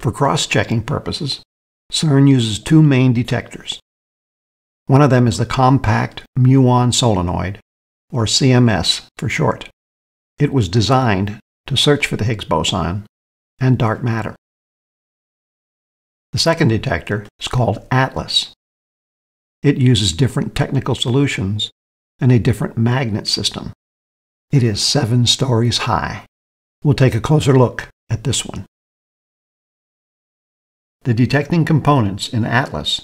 For cross-checking purposes, CERN uses two main detectors. One of them is the Compact Muon Solenoid, or CMS for short. It was designed to search for the Higgs boson and dark matter. The second detector is called ATLAS. It uses different technical solutions and a different magnet system. It is seven stories high. We'll take a closer look at this one. The detecting components in ATLAS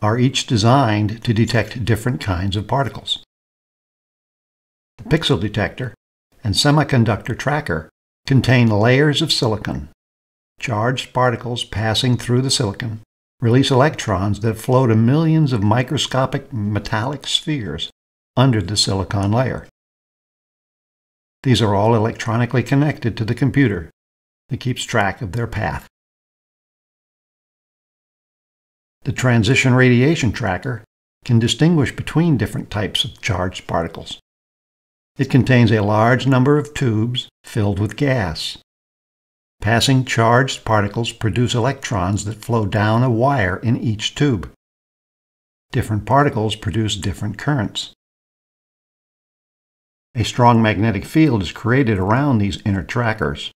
are each designed to detect different kinds of particles. The pixel detector and semiconductor tracker contain layers of silicon. Charged particles passing through the silicon release electrons that flow to millions of microscopic metallic spheres under the silicon layer. These are all electronically connected to the computer that keeps track of their path. The transition radiation tracker can distinguish between different types of charged particles. It contains a large number of tubes filled with gas. Passing charged particles produce electrons that flow down a wire in each tube. Different particles produce different currents. A strong magnetic field is created around these inner trackers.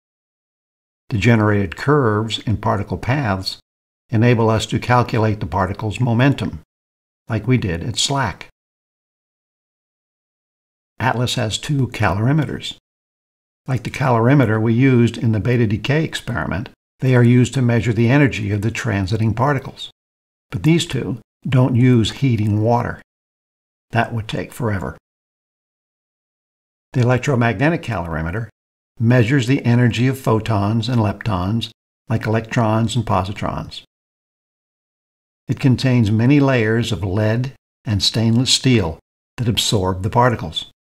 The generated curves in particle paths enable us to calculate the particle's momentum, like we did at SLAC. Atlas has two calorimeters. Like the calorimeter we used in the beta decay experiment, they are used to measure the energy of the transiting particles. But these two don't use heating water. That would take forever. The electromagnetic calorimeter measures the energy of photons and leptons, like electrons and positrons. It contains many layers of lead and stainless steel that absorb the particles.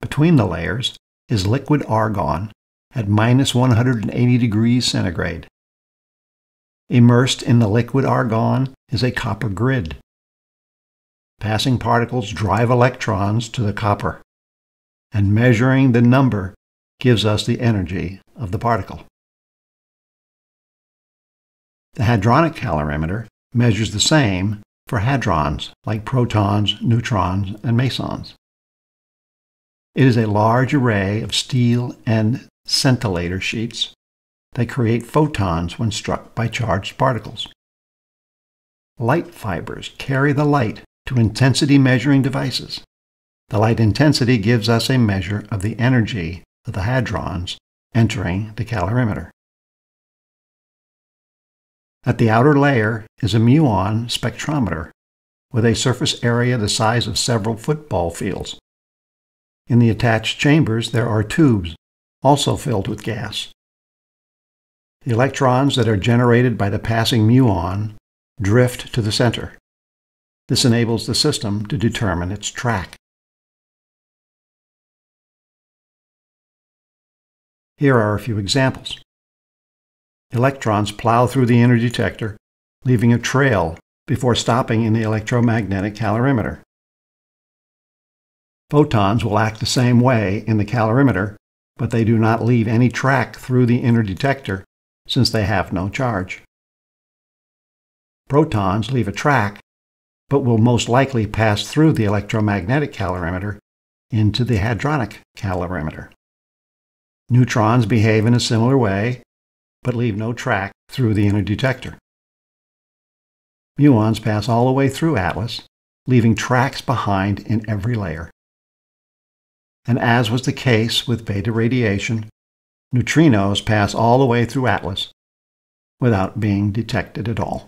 Between the layers is liquid argon at minus 180 degrees centigrade. Immersed in the liquid argon is a copper grid. Passing particles drive electrons to the copper, and measuring the number gives us the energy of the particle. The hadronic calorimeter measures the same for hadrons like protons, neutrons, and mesons. It is a large array of steel and scintillator sheets that create photons when struck by charged particles. Light fibers carry the light to intensity measuring devices. The light intensity gives us a measure of the energy of the hadrons entering the calorimeter. At the outer layer is a muon spectrometer with a surface area the size of several football fields. In the attached chambers, there are tubes, also filled with gas. The electrons that are generated by the passing muon drift to the center. This enables the system to determine its track. Here are a few examples. Electrons plow through the inner detector, leaving a trail before stopping in the electromagnetic calorimeter. Photons will act the same way in the calorimeter, but they do not leave any track through the inner detector since they have no charge. Protons leave a track, but will most likely pass through the electromagnetic calorimeter into the hadronic calorimeter. Neutrons behave in a similar way, but leave no track through the inner detector. Muons pass all the way through Atlas, leaving tracks behind in every layer and as was the case with beta radiation, neutrinos pass all the way through Atlas without being detected at all.